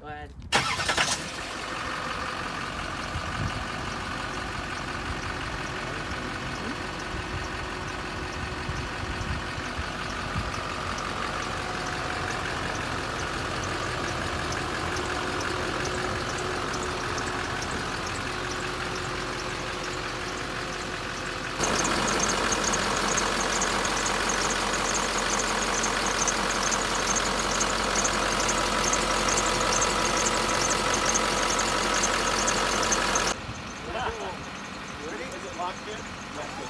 Go ahead. Ready? Is it locked in? Yes.